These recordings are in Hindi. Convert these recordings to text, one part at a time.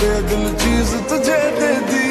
दे दिल चीज़ तुझे दे दी।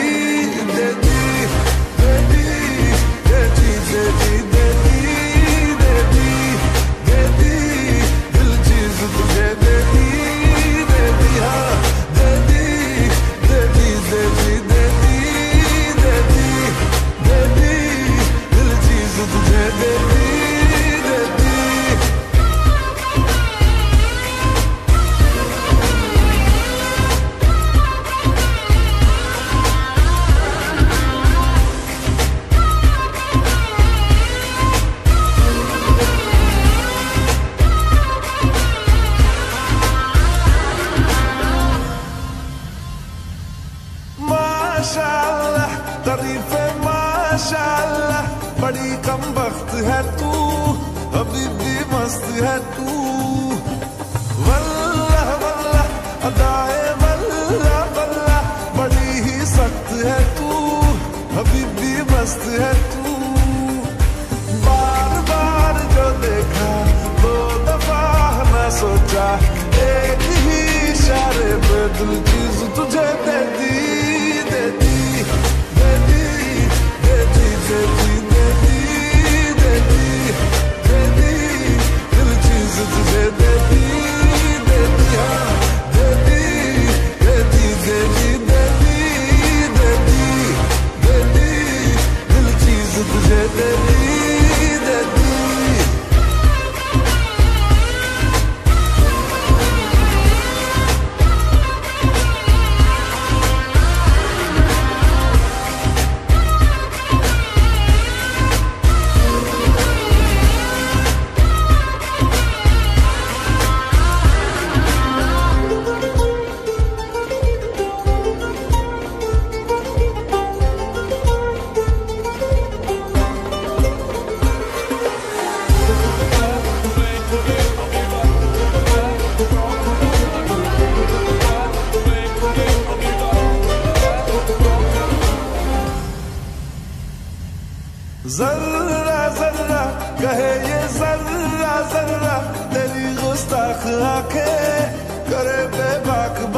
माशाल्लाह बड़ी कम वक्त है तू, अभी भी मस्त है तू। वल्लाह वल्लाह, अदाए वल्लाह वल्लाह, बड़ी ही सख्त है तू, अभी भी मस्त है तू। बार बार जो देखा, दो दफ़ा न सोचा, एक ही इशारे पे दिल चीज़ जर्रा जर्रा कहे ये जर्रा जर्रा तेरी गुस्ताख आंखें करे बेबाक बातें